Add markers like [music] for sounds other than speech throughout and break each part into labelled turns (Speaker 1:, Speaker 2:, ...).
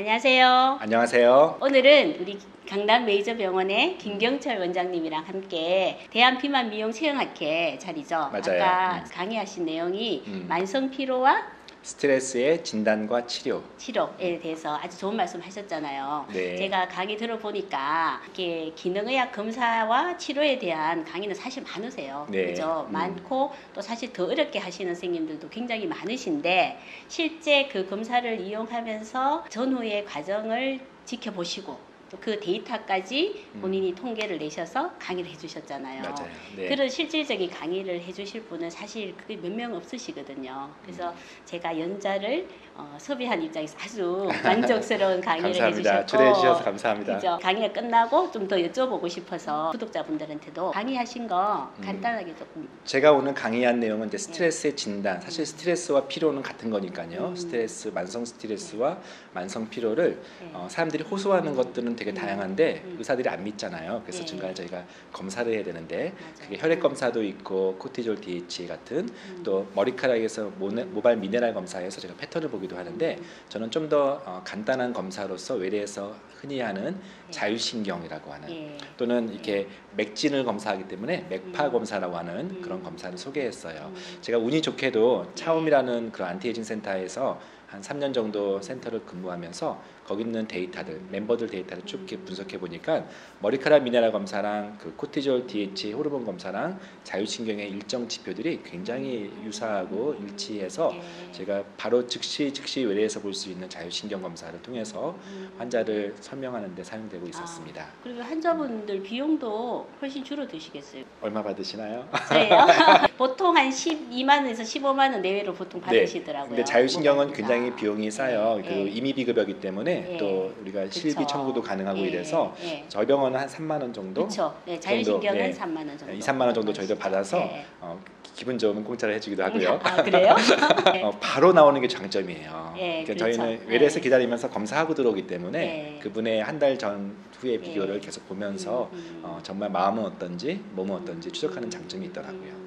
Speaker 1: 안녕하세요.
Speaker 2: 안녕하세요.
Speaker 1: 오늘은 우리 강남 메이저 병원의 김경철 원장님이랑 함께 대한 피만 미용 체형학회 자리죠.
Speaker 2: 맞아요.
Speaker 1: 아까
Speaker 2: 음.
Speaker 1: 강의하신 내용이
Speaker 2: 음.
Speaker 1: 만성 피로와
Speaker 2: 스트레스의 진단과 치료.
Speaker 1: 치료에 대해서 아주 좋은 말씀 하셨잖아요.
Speaker 2: 네.
Speaker 1: 제가 강의 들어보니까 이렇게 기능의학 검사와 치료에 대한 강의는 사실 많으세요.
Speaker 2: 네.
Speaker 1: 그죠?
Speaker 2: 음.
Speaker 1: 많고 또 사실 더 어렵게 하시는 선생님들도 굉장히 많으신데 실제 그 검사를 이용하면서 전후의 과정을 지켜보시고 또 그 데이터까지
Speaker 2: 음.
Speaker 1: 본인이 통계를 내셔서 강의를 해주셨잖아요.
Speaker 2: 맞아요. 네.
Speaker 1: 그런 실질적인 강의를 해주실 분은 사실 그게 몇 명 없으시거든요. 그래서 제가 연자를 어, 섭외한 입장에서 아주 만족스러운 강의를
Speaker 2: 감사합니다.
Speaker 1: 해주셨고
Speaker 2: 초대해 주셔서 감사합니다.
Speaker 1: 그죠? 강의가 끝나고 좀 더 여쭤보고 싶어서 구독자분들한테도 강의하신 거
Speaker 2: 음.
Speaker 1: 간단하게 조금
Speaker 2: 제가 오늘 강의한 내용은 이제 스트레스의 진단. 사실 스트레스와 피로는 같은 거니까요.
Speaker 1: 음.
Speaker 2: 스트레스, 만성 스트레스와 만성 피로를
Speaker 1: 네.
Speaker 2: 어, 사람들이 호소하는 것들은 되게
Speaker 1: 음.
Speaker 2: 다양한데
Speaker 1: 음.
Speaker 2: 의사들이 안 믿잖아요. 그래서
Speaker 1: 네.
Speaker 2: 중간에 저희가 검사를 해야 되는데
Speaker 1: 맞아요.
Speaker 2: 그게 혈액 검사도 있고 코티졸 DH 같은
Speaker 1: 음.
Speaker 2: 또 머리카락에서 모네, 모발 미네랄 검사에서 제가 패턴을 보기도 하는데
Speaker 1: 음.
Speaker 2: 저는 좀 더 어, 간단한 검사로서 외래에서 흔히 하는
Speaker 1: 네.
Speaker 2: 자율신경이라고 하는
Speaker 1: 예.
Speaker 2: 또는 이렇게 맥진을 검사하기 때문에 맥파
Speaker 1: 음.
Speaker 2: 검사라고 하는
Speaker 1: 음.
Speaker 2: 그런 검사를 소개했어요.
Speaker 1: 음.
Speaker 2: 제가 운이 좋게도 차움이라는 그런 안티에이징 센터에서 한 3년 정도 센터를 근무하면서 거기 있는 데이터들 멤버들 데이터를 쭉 분석해 보니까 머리카락 미네랄 검사랑 그 cortisol DHEA 호르몬 검사랑 자율신경의 일정 지표들이 굉장히 유사하고 일치해서
Speaker 1: 예.
Speaker 2: 제가 바로 즉시 즉시 외래에서 볼 수 있는 자율신경 검사를 통해서
Speaker 1: 음.
Speaker 2: 환자를 설명하는 데 사용되고 있었습니다.
Speaker 1: 그리고 환자분들 비용도 훨씬 줄어드시겠어요.
Speaker 2: 얼마 받으시나요?
Speaker 1: 저예요. [laughs] 보통 한 12만 원에서 15만 원 내외로 보통 받으시더라고요.
Speaker 2: 네. 근데 자율신경은
Speaker 1: 모바일이나.
Speaker 2: 굉장히 비용이 싸요.
Speaker 1: 네.
Speaker 2: 임의 비급여기 때문에
Speaker 1: 네.
Speaker 2: 또 우리가 실비. 청구도 가능하고
Speaker 1: 예,
Speaker 2: 이래서
Speaker 1: 예.
Speaker 2: 저희 병원은 한 3만 원 정도,
Speaker 1: 그렇죠. 네, 자율신경은
Speaker 2: 정도, 네.
Speaker 1: 3만 원 정도.
Speaker 2: 2, 3만 원 정도 저희도 받아서
Speaker 1: 네.
Speaker 2: 어, 기분 좋으면 공짜로 해주기도 하고요. [laughs]
Speaker 1: 아 그래요? 네. [laughs]
Speaker 2: 어, 바로 나오는 게 장점이에요.
Speaker 1: 예,
Speaker 2: 그러니까
Speaker 1: 그렇죠.
Speaker 2: 저희는
Speaker 1: 네.
Speaker 2: 외래에서 기다리면서 검사하고 들어오기 때문에
Speaker 1: 네.
Speaker 2: 그분의 한 달 전 후의
Speaker 1: 네.
Speaker 2: 비교를 계속 보면서
Speaker 1: 음, 음.
Speaker 2: 어, 정말 마음은 어떤지 몸은 어떤지 추적하는 장점이 있더라고요.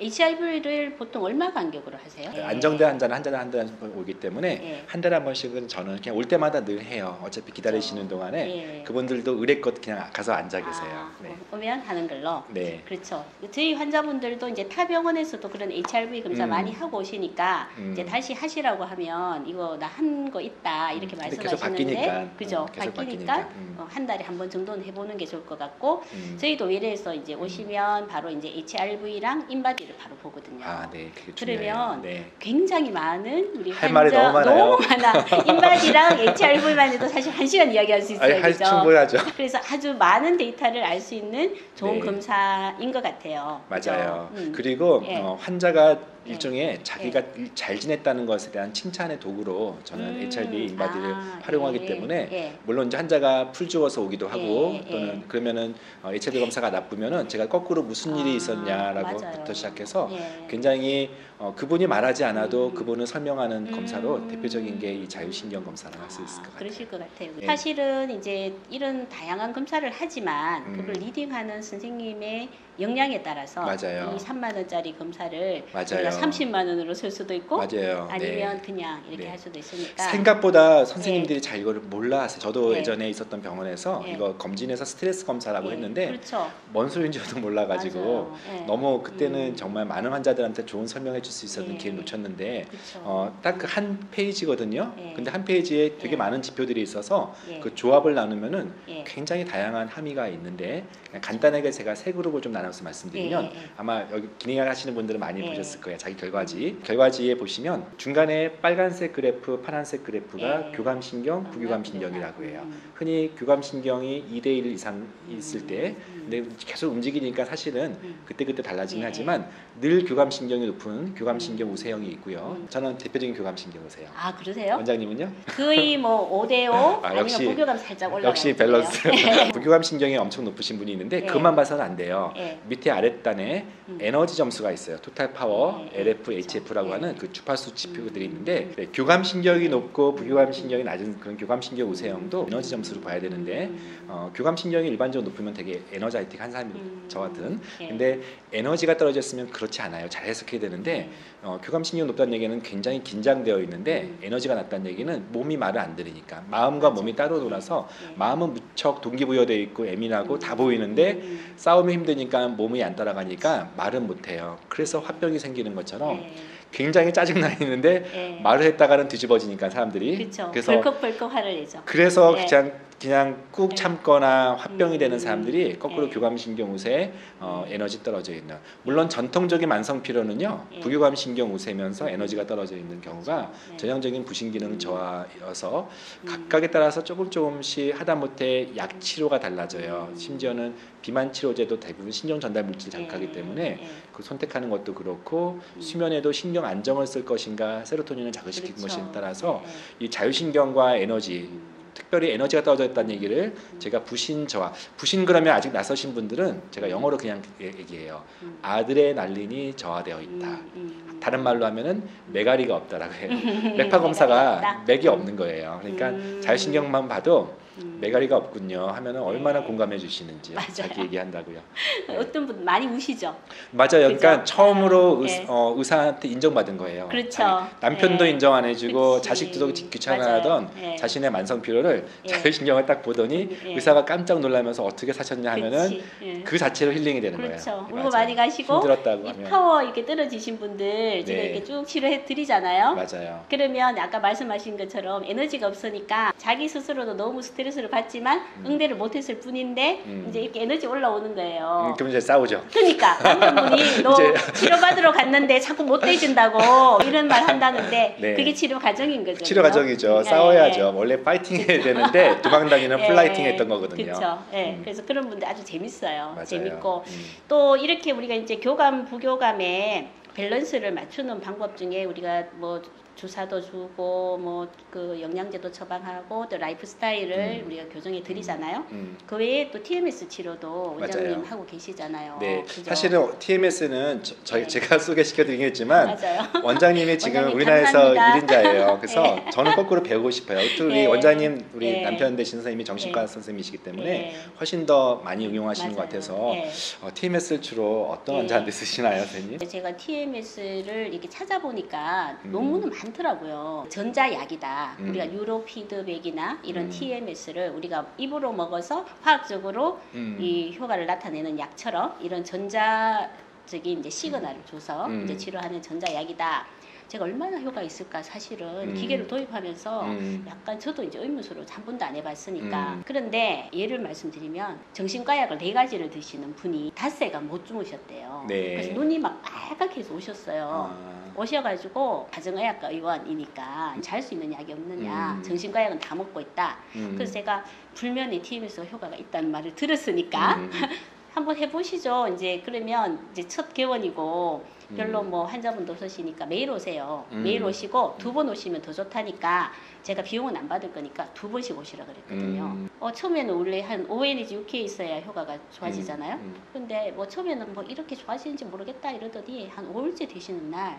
Speaker 1: 음. HRV를 보통 얼마 간격으로 하세요? 네.
Speaker 2: 안정된 환자는 한 달에 한 달에 한번 오기 때문에
Speaker 1: 예.
Speaker 2: 한 달에 한 번씩은 저는 그냥 올 때마다 늘 해요. 어차피 기다리시는 동안에
Speaker 1: 예.
Speaker 2: 그분들도 으레껏 그냥 가서 앉아 계세요.
Speaker 1: 아,
Speaker 2: 네.
Speaker 1: 오면 하는 걸로.
Speaker 2: 네.
Speaker 1: 그렇죠. 저희 환자분들도 이제 타 병원에서도 그런 HRV 검사
Speaker 2: 음.
Speaker 1: 많이 하고 오시니까
Speaker 2: 음.
Speaker 1: 이제 다시 하시라고 하면 이거 나 한 거 있다 이렇게
Speaker 2: 음.
Speaker 1: 말씀하시는데
Speaker 2: 바뀌니까.
Speaker 1: 그죠?
Speaker 2: 음, 계속
Speaker 1: 바뀌니까
Speaker 2: 바뀌니까. 음.
Speaker 1: 어, 한 달에 한 번 정도는 해보는 게 좋을 것 같고
Speaker 2: 음.
Speaker 1: 저희도 외래에서 이제 오시면 바로 이제 HRV랑 인바디 를 바로 보거든요.
Speaker 2: 아, 네.
Speaker 1: 그러면.
Speaker 2: 네.
Speaker 1: 굉장히 많은 우리
Speaker 2: 할 말이 너무 많아요.
Speaker 1: 너무 많아. [laughs] 인바디랑 HRV만 해도 사실 한 시간 이야기할 수 있어요.
Speaker 2: 아니? 충분하죠.
Speaker 1: 그래서 아주 많은 데이터를 알 수 있는 좋은
Speaker 2: 네.
Speaker 1: 검사인 것 같아요.
Speaker 2: 맞아요.
Speaker 1: 음.
Speaker 2: 그리고
Speaker 1: 예.
Speaker 2: 어, 환자가
Speaker 1: 예.
Speaker 2: 일종의 자기가 일- 잘 지냈다는 것에 대한 칭찬의 도구로 저는
Speaker 1: 음.
Speaker 2: HRV 인바디를
Speaker 1: 아,
Speaker 2: 활용하기
Speaker 1: 예.
Speaker 2: 때문에
Speaker 1: 예.
Speaker 2: 물론 이제 환자가 풀 죽어서 오기도 하고. 또는 그러면은 어, HRV 검사가 나쁘면은 제가 거꾸로 무슨 일이
Speaker 1: 아,
Speaker 2: 있었냐라고부터. 시작해서
Speaker 1: 예.
Speaker 2: 굉장히 어, 그분이 말하지 않아도
Speaker 1: 음.
Speaker 2: 그분을 설명하는
Speaker 1: 음.
Speaker 2: 검사로 대표적인 게 이 자율신경 검사라고 할수 있을 것
Speaker 1: 아,
Speaker 2: 같아요.
Speaker 1: 그러실 것 같아요.
Speaker 2: 예.
Speaker 1: 사실은 이제 이런 다양한 검사를 하지만
Speaker 2: 음.
Speaker 1: 그걸 reading하는 선생님의 역량에 따라서
Speaker 2: 맞아요.
Speaker 1: 이 3만 원짜리 검사를
Speaker 2: 맞아요.
Speaker 1: 우리가 30만 원으로 쓸 수도 있고
Speaker 2: 맞아요.
Speaker 1: 아니면
Speaker 2: 네.
Speaker 1: 그냥 이렇게
Speaker 2: 네.
Speaker 1: 할 수도 있으니까
Speaker 2: 생각보다 선생님들이 잘 이거를 몰라서 저도
Speaker 1: 네.
Speaker 2: 예전에 있었던 병원에서
Speaker 1: 네.
Speaker 2: 이거 검진해서 스트레스 검사라고
Speaker 1: 예,
Speaker 2: 했는데
Speaker 1: 그렇죠.
Speaker 2: 뭔 소리인지 저도 몰라 가지고
Speaker 1: 맞아요. 예.
Speaker 2: 너무 그때는
Speaker 1: 음.
Speaker 2: 정말 많은 환자들한테 좋은 설명해 줄 수 있었던
Speaker 1: 네.
Speaker 2: 기회를 놓쳤는데
Speaker 1: 그렇죠.
Speaker 2: 어, 딱그한 페이지거든요.
Speaker 1: 예.
Speaker 2: 근데 한 페이지에 되게
Speaker 1: 예.
Speaker 2: 많은 지표들이 있어서
Speaker 1: 예.
Speaker 2: 그 조합을 나누면은
Speaker 1: 예.
Speaker 2: 굉장히 다양한 함의가 있는데 간단하게 제가 세 그룹을 좀 나눠 서 말씀드리면
Speaker 1: 예, 예, 예.
Speaker 2: 아마 여기 기능학 하시는 분들은 많이
Speaker 1: 예.
Speaker 2: 보셨을 거예요. 자기 결과지. 결과지에 보시면 중간에 빨간색 그래프, 파란색 그래프가
Speaker 1: 예.
Speaker 2: 교감신경,
Speaker 1: 아,
Speaker 2: 부교감신경이라고 해요.
Speaker 1: 음.
Speaker 2: 흔히 교감신경이 2대 1 이상 있을 때
Speaker 1: 음.
Speaker 2: 근데 계속 움직이니까 사실은
Speaker 1: 음.
Speaker 2: 그때 그때 달라지긴
Speaker 1: 예.
Speaker 2: 하지만 늘 교감신경이 높은 교감신경 우세형이 있고요.
Speaker 1: 음.
Speaker 2: 저는 대표적인 교감신경 우세요.
Speaker 1: 아 그러세요?
Speaker 2: 원장님은요?
Speaker 1: 거의 뭐 5대5 [laughs]
Speaker 2: 아,
Speaker 1: 아, 니면
Speaker 2: 역시-
Speaker 1: 부교감 살짝 올라가
Speaker 2: 역시 밸런스. [laughs] [laughs] 부교감신경이 엄청 높으신 분이 있는데
Speaker 1: 예.
Speaker 2: 그것만 봐서는 안 돼요.
Speaker 1: 예.
Speaker 2: 밑에 아랫단에
Speaker 1: 음.
Speaker 2: 에너지 점수가 있어요. total power,
Speaker 1: 예,
Speaker 2: LF,
Speaker 1: 그렇죠.
Speaker 2: HF라고
Speaker 1: 예.
Speaker 2: 하는 그 주파수 지표들이
Speaker 1: 음.
Speaker 2: 있는데 네, 교감 신경이 높고 부교감 신경이 낮은 그런 교감 신경 우세형도 에너지 점수를 봐야 되는데
Speaker 1: 음.
Speaker 2: 어, 교감 신경이 일반적으로 높으면 되게 에너 자이틱한 사람이
Speaker 1: 음.
Speaker 2: 저 같은
Speaker 1: 예.
Speaker 2: 근데 에너지가 떨어졌으면 그렇지 않아요. 잘 해석해야 되는데
Speaker 1: 네.
Speaker 2: 어, 교감 신경 높다는 얘기는 굉장히 긴장되어 있는데
Speaker 1: 음.
Speaker 2: 에너지가 낮다는 얘기는 몸이 말을 안 들으니까 마음과 몸이 따로 놀아서
Speaker 1: 예.
Speaker 2: 마음은 무척 동기부여돼 있고 예민하고 다 보이는데
Speaker 1: 음.
Speaker 2: 싸움이 힘드니까 몸이 안 따라가니까 말은 못해요. 그래서 화병이 생기는 것처럼
Speaker 1: 예.
Speaker 2: 굉장히 짜증나 있는데
Speaker 1: 예.
Speaker 2: 말을 했다가는 뒤집어지니까 사람들이
Speaker 1: 그렇죠.
Speaker 2: 그래서
Speaker 1: 벌컥벌컥 화를 내죠.
Speaker 2: 그래서
Speaker 1: 예.
Speaker 2: 그냥 그냥 꾹
Speaker 1: 예.
Speaker 2: 참거나 화병이 되는
Speaker 1: 음.
Speaker 2: 사람들이 거꾸로
Speaker 1: 예.
Speaker 2: 교감신경 우세 어,
Speaker 1: 음.
Speaker 2: 에너지 떨어져 있는 물론 전통적인 만성 피로는요
Speaker 1: 예.
Speaker 2: 부교감 신경 우세면서 에너지가 떨어져 있는 경우가
Speaker 1: 네.
Speaker 2: 전형적인 부신 기능
Speaker 1: 음.
Speaker 2: 저하여서
Speaker 1: 음.
Speaker 2: 각각에 따라서 조금 조금씩 하다못해 약 치료가 달라져요
Speaker 1: 음.
Speaker 2: 심지어는 비만 치료제도 대부분 신경 전달 물질 자극하기
Speaker 1: 예.
Speaker 2: 때문에
Speaker 1: 예.
Speaker 2: 그 선택하는 것도 그렇고
Speaker 1: 음.
Speaker 2: 수면에도 신경 안정을 쓸 것인가 세로토닌을 자극시키는
Speaker 1: 그렇죠.
Speaker 2: 것에 따라서
Speaker 1: 예.
Speaker 2: 이 자율신경과 에너지
Speaker 1: 음.
Speaker 2: 특별히 에너지가 떨어졌다는 얘기를 제가 부신 저하 부신 그러면 아직 나서신 분들은 제가 영어로 그냥 얘기해요
Speaker 1: 음.
Speaker 2: 아들의 난린이 저하되어 있다
Speaker 1: 음, 음.
Speaker 2: 다른 말로 하면은 메가리가 없다라고 해요 [laughs]
Speaker 1: 메가리가
Speaker 2: 검사가? 맥이 없는 거예요 그러니까
Speaker 1: 음.
Speaker 2: 자율신경만 봐도
Speaker 1: 음.
Speaker 2: 메가리가 없군요 하면은 얼마나
Speaker 1: 네.
Speaker 2: 공감해 주시는지 [laughs]
Speaker 1: 맞아요.
Speaker 2: 자기 얘기한다고요 [laughs]
Speaker 1: 어떤 분 많이 우시죠.
Speaker 2: 맞아요. 그러니까
Speaker 1: 그죠?
Speaker 2: 처음으로
Speaker 1: 아,
Speaker 2: 의,
Speaker 1: 네.
Speaker 2: 어, 의사한테 인정받은 거예요.
Speaker 1: 그렇죠.
Speaker 2: 남편도
Speaker 1: 네.
Speaker 2: 인정 안 해주고
Speaker 1: 그치.
Speaker 2: 자식들도 귀찮아하던.
Speaker 1: 네.
Speaker 2: 자신의 만성 피로를
Speaker 1: 예.
Speaker 2: 자율신경을 딱 보더니
Speaker 1: 예.
Speaker 2: 의사가 깜짝 놀라면서 어떻게 사셨냐 하면은.
Speaker 1: 예.
Speaker 2: 그 자체로 힐링이 되는
Speaker 1: 그렇죠.
Speaker 2: 거예요.
Speaker 1: 울고
Speaker 2: 맞아요.
Speaker 1: 많이 가시고
Speaker 2: 힘들었다고
Speaker 1: 이
Speaker 2: 하면
Speaker 1: 파워 이렇게 떨어지신 분들 제가
Speaker 2: 네.
Speaker 1: 이렇게 쭉 치료해 드리잖아요.
Speaker 2: 맞아요.
Speaker 1: 그러면 아까 말씀하신 것처럼 에너지가 없으니까 자기 스스로도 너무 스트레스 를 받지만
Speaker 2: 음.
Speaker 1: 응대를 못했을 뿐인데
Speaker 2: 음.
Speaker 1: 이제 이렇게 에너지 올라오는 거예요.
Speaker 2: 음, 그럼 이제 싸우죠.
Speaker 1: 그러니까 남편분이 [laughs] 너 치료받으러 갔는데 자꾸 못돼졌다고 이런 말 한다는데 [laughs]
Speaker 2: 네.
Speaker 1: 그게 치료 과정인 거죠.
Speaker 2: 치료? 과정이죠.
Speaker 1: 예,
Speaker 2: 싸워야죠. 원래 fighting 해야 되는데 [laughs] 도망다니는 flighting 했던 거거든요.
Speaker 1: 그렇죠. 예.
Speaker 2: 음.
Speaker 1: 그래서 그런 분들 아주 재밌어요.
Speaker 2: 맞아요.
Speaker 1: 재밌고
Speaker 2: 음.
Speaker 1: 또 이렇게 우리가 이제 교감 부교감의 밸런스를 맞추는 방법 중에 우리가 뭐 주사도 주고 뭐 그 영양제도 처방하고 또 라이프 스타일을
Speaker 2: 음.
Speaker 1: 우리가 교정해 드리잖아요.
Speaker 2: 음.
Speaker 1: 그 외에 또 TMS 치료도 원장님. 하고 계시잖아요.
Speaker 2: 네,
Speaker 1: 그죠?
Speaker 2: 사실은 TMS는 저, 저희-
Speaker 1: 네.
Speaker 2: 제가 [laughs] 소개시켜 드리겠지만
Speaker 1: 맞아요. [laughs]
Speaker 2: 원장님이 지금
Speaker 1: 원장님
Speaker 2: 우리나라에서. 1인자예요. [laughs] 그래서
Speaker 1: 네.
Speaker 2: 저는 거꾸로 배우고 싶어요. 또 우리
Speaker 1: 네.
Speaker 2: 원장님, 우리
Speaker 1: 네.
Speaker 2: 남편 되신 선생님이 정신과
Speaker 1: 네.
Speaker 2: 선생님이시기 때문에
Speaker 1: 네.
Speaker 2: 훨씬 더 많이 응용하시는 것
Speaker 1: 맞아요.
Speaker 2: 같아서
Speaker 1: 네.
Speaker 2: 어, TMS를 주로 어떤
Speaker 1: 네.
Speaker 2: 환자한테 쓰시나요, 선생님?
Speaker 1: 제가 TMS를 이렇게 찾아보니까
Speaker 2: 음.
Speaker 1: 논문은 많 더라고요. 전자약이다.
Speaker 2: 음.
Speaker 1: 우리가 유로 피드백이나 이런
Speaker 2: 음.
Speaker 1: TMS를 우리가 입으로 먹어서 화학적으로
Speaker 2: 음.
Speaker 1: 이 효과를 나타내는 약처럼 이런 전자 적인 이제 시그널을 줘서
Speaker 2: 음.
Speaker 1: 이제 치료하는 전자약이다. 제가 얼마나 효과 있을까 사실은
Speaker 2: 음.
Speaker 1: 기계를 도입하면서
Speaker 2: 음.
Speaker 1: 약간 저도 이제 의무수로 한 번도 안 해봤으니까
Speaker 2: 음.
Speaker 1: 그런데 예를 말씀드리면 정신과 약을 네 가지를 드시는 분이 닷새가 못 주무셨대요.
Speaker 2: 네.
Speaker 1: 그래서 눈이 막 빨갛게 해서 오셨어요.
Speaker 2: 아,
Speaker 1: 오셔가지고 가정의학과 의원이니까 잘 수 있는 약이 없느냐
Speaker 2: 음.
Speaker 1: 정신과 약은 다 먹고 있다.
Speaker 2: 음.
Speaker 1: 그래서 제가 불면의 TMS 효과가 있다는 말을 들었으니까
Speaker 2: 음. [laughs]
Speaker 1: 한번 해보시죠. 이제 그러면 이제 첫 개원이고 별로
Speaker 2: 음.
Speaker 1: 뭐 환자분도 없으시니까 매일 오세요.
Speaker 2: 음.
Speaker 1: 매일 오시고 두 번 오시면 더 좋다니까 제가 비용은 안 받을 거니까 두 번씩 오시라 그랬거든요.
Speaker 2: 음.
Speaker 1: 어, 처음에는 원래 한 5회 내지 6회 있어야 효과가 좋아지잖아요.
Speaker 2: 음.
Speaker 1: 근데 뭐 처음에는 뭐 이렇게 좋아지는지 모르겠다 이러더니 한 5일째 되시는 날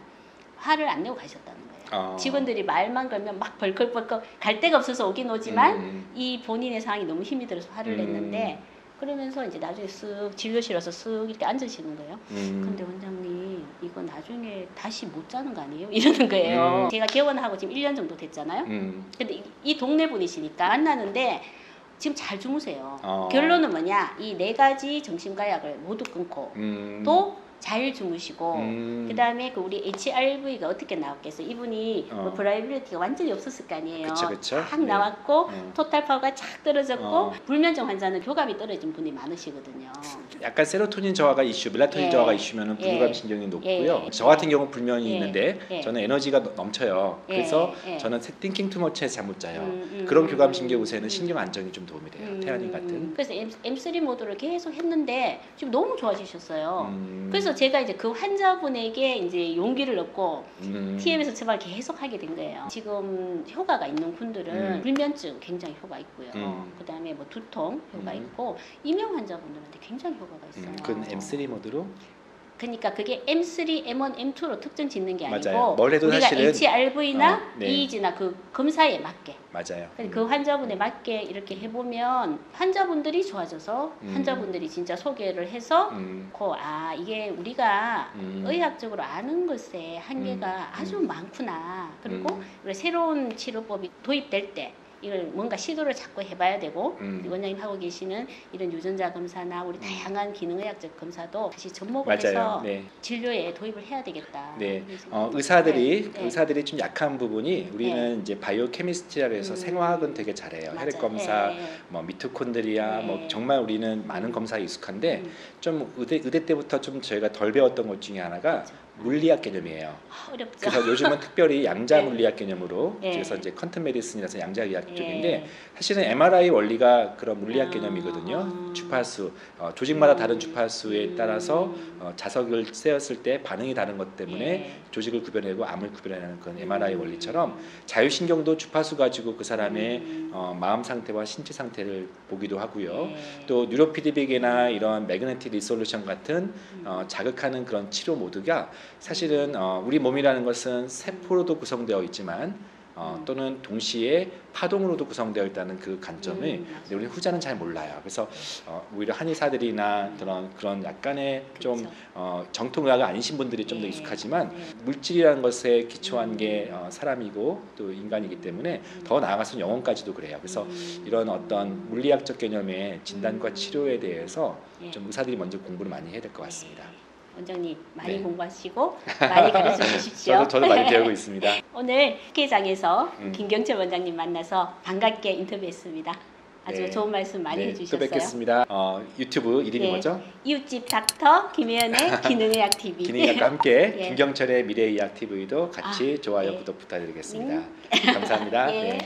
Speaker 1: 화를 안 내고 가셨다는 거예요.
Speaker 2: 아.
Speaker 1: 직원들이 말만 걸면 막 벌컥벌컥 갈 데가 없어서 오긴 오지만
Speaker 2: 음.
Speaker 1: 이 본인의 상황이 너무 힘이 들어서 화를
Speaker 2: 음.
Speaker 1: 냈는데 그러면서 이제 나중에 쓱 진료실 와서 쓱 이렇게 앉으시는 거예요.
Speaker 2: 음.
Speaker 1: 근데 원장님 이거 나중에 다시 못 자는 거 아니에요? [laughs] 이러는 거예요.
Speaker 2: 음.
Speaker 1: 제가 개원하고 지금 1년 정도 됐잖아요.
Speaker 2: 음.
Speaker 1: 근데 이, 이 동네 분이시니까 만나는데 지금 잘 주무세요.
Speaker 2: 어.
Speaker 1: 결론은 뭐냐? 이 네 가지 정신과 약을 모두 끊고
Speaker 2: 음.
Speaker 1: 또 잘 주무시고
Speaker 2: 음.
Speaker 1: 그다음에 그 우리 HRV가 어떻게 나왔겠어요? 이분이
Speaker 2: 어.
Speaker 1: 뭐 variability가 완전히 없었을 거 아니에요.
Speaker 2: 그쵸, 그쵸.
Speaker 1: 탁
Speaker 2: 네.
Speaker 1: 나왔고
Speaker 2: 음.
Speaker 1: total power가 착 떨어졌고
Speaker 2: 어.
Speaker 1: 불면증 환자는 교감이 떨어진 분이 많으시거든요.
Speaker 2: 약간 세로토닌 저하가 이슈, 멜라토닌
Speaker 1: 예.
Speaker 2: 저하가 이슈면은
Speaker 1: 예.
Speaker 2: 부교감 신경이 높고요.
Speaker 1: 예.
Speaker 2: 저 같은 경우 불면이
Speaker 1: 예.
Speaker 2: 있는데
Speaker 1: 예.
Speaker 2: 저는 에너지가 넘- 넘쳐요.
Speaker 1: 예.
Speaker 2: 그래서
Speaker 1: 예.
Speaker 2: 저는 띵킹 투머치에서 잠 못 자요.
Speaker 1: 음, 음,
Speaker 2: 그런
Speaker 1: 음,
Speaker 2: 교감 신경 우세는
Speaker 1: 음.
Speaker 2: 신경 안정이 좀 도움이 돼요.
Speaker 1: 음,
Speaker 2: 태아닌 같은.
Speaker 1: 그래서 M, M3 모드를 계속 했는데 지금 너무 좋아지셨어요.
Speaker 2: 음.
Speaker 1: 그래서 제가 이제 그 환자분에게 이제 용기를 얻고
Speaker 2: 음.
Speaker 1: TM에서 처방을 계속 하게 된 거예요. 지금 효과가 있는 분들은
Speaker 2: 음.
Speaker 1: 불면증 굉장히 효과 있고요.
Speaker 2: 음.
Speaker 1: 그 다음에 뭐 두통 효과
Speaker 2: 음.
Speaker 1: 있고 이명 환자분들한테 굉장히 효과가 있어요.
Speaker 2: 음, 그건 M3 모드로
Speaker 1: 그러니까 그게 M3, M1, M2로 특정 짓는 게 아니고 우리가
Speaker 2: 사실은-
Speaker 1: HRV나
Speaker 2: 어, 네.
Speaker 1: EEG나 그 검사에 맞게
Speaker 2: 맞아요.
Speaker 1: 그그 환자분에 맞게 이렇게 해보면 환자분들이 좋아져서
Speaker 2: 음.
Speaker 1: 환자분들이 진짜 소개를 해서
Speaker 2: 음,
Speaker 1: 고, 아 이게 우리가
Speaker 2: 음.
Speaker 1: 의학적으로 아는 것에 한계가
Speaker 2: 음.
Speaker 1: 아주 많구나 그리고
Speaker 2: 음.
Speaker 1: 새로운 치료법이 도입될 때 이걸 뭔가 시도를 자꾸 해봐야 되고
Speaker 2: 음.
Speaker 1: 원장님 하고 계시는 이런 유전자 검사나 우리 다양한 기능의학적 검사도 다시 접목을
Speaker 2: 맞아요.
Speaker 1: 해서
Speaker 2: 네.
Speaker 1: 진료에 도입을 해야 되겠다.
Speaker 2: 네, 어. 의사들이
Speaker 1: 네, 네.
Speaker 2: 의사들이 좀 약한 부분이 우리는 이제 바이오 케미스트리라 해서
Speaker 1: 음.
Speaker 2: 생화학은 되게 잘해요.
Speaker 1: 맞아요.
Speaker 2: 혈액 검사,
Speaker 1: 네, 네.
Speaker 2: 뭐 미토콘드리아,
Speaker 1: 네.
Speaker 2: 뭐 정말 우리는 많은 검사에 익숙한데
Speaker 1: 음,
Speaker 2: 좀 의대 의대 때부터 좀 저희가 덜 배웠던 것 중에 하나가
Speaker 1: 맞아.
Speaker 2: 물리학 개념이에요.
Speaker 1: 아, 어렵죠.
Speaker 2: 그래서 요즘은 [laughs] 특별히 양자
Speaker 1: 네.
Speaker 2: 물리학 개념으로
Speaker 1: 네.
Speaker 2: 그래서 이제 quantum medicine이라서 양자 의학
Speaker 1: 예.
Speaker 2: 쪽인데 사실은 MRI 원리가 그런 물리학
Speaker 1: 아.
Speaker 2: 개념이거든요. 주파수 어, 조직마다 다른
Speaker 1: 음.
Speaker 2: 주파수에 따라서
Speaker 1: 음.
Speaker 2: 어, 자석을 쐬었을 때 반응이 다른 것 때문에
Speaker 1: 예.
Speaker 2: 조직을 구별해내고 암을 구별해내는 그런 MRI
Speaker 1: 음.
Speaker 2: 원리처럼 자율신경도 주파수 가지고 그 사람의
Speaker 1: 음.
Speaker 2: 어, 마음 상태와 신체 상태를 보기도 하고요.
Speaker 1: 예.
Speaker 2: 또 neurofeedback이나 이런 magnetic resolution 같은
Speaker 1: 음.
Speaker 2: 어, 자극하는 그런 치료 모드가 사실은 어, 우리 몸이라는 것은 세포로도 구성되어 있지만 어,
Speaker 1: 음.
Speaker 2: 또는 동시에 파동으로도 구성되어 있다는 그 관점을
Speaker 1: 음.
Speaker 2: 우리 후자는 잘 몰라요. 그래서 어, 오히려 한의사들이나 그런 그런 약간의 좀
Speaker 1: 그렇죠.
Speaker 2: 어, 정통의학가 아니신 분들이 좀더
Speaker 1: 네.
Speaker 2: 익숙하지만
Speaker 1: 네.
Speaker 2: 물질이라는 것에 기초한
Speaker 1: 음.
Speaker 2: 게 어, 사람이고 또 인간이기 때문에 더 나아가서는 영혼까지도 그래요. 그래서
Speaker 1: 음.
Speaker 2: 이런 어떤 물리학적 개념의 진단과 치료에 대해서
Speaker 1: 예.
Speaker 2: 좀 의사들이 먼저 공부를 많이 해야 될 것 같습니다.
Speaker 1: 원장님 많이
Speaker 2: 네.
Speaker 1: 공부하시고 많이 가르쳐 주십시오.
Speaker 2: 저도 저도 많이 배우고 있습니다. [laughs]
Speaker 1: 오늘 학회장에서
Speaker 2: 음.
Speaker 1: 김경철 원장님 만나서 반갑게 인터뷰했습니다. 아주
Speaker 2: 네.
Speaker 1: 좋은 말씀 많이
Speaker 2: 네, 또
Speaker 1: 해주셨어요.
Speaker 2: 뵙겠습니다. 어, 유튜브 이름이
Speaker 1: 네.
Speaker 2: 뭐죠?
Speaker 1: 이웃집 닥터 김혜연의 [laughs] 기능의학 TV.
Speaker 2: 기능의학과 함께 [laughs]
Speaker 1: 예.
Speaker 2: 김경철의 미래의학 TV도 같이
Speaker 1: 아,
Speaker 2: 좋아요,
Speaker 1: 네.
Speaker 2: 구독 부탁드리겠습니다. 감사합니다.
Speaker 1: 예.
Speaker 2: 네.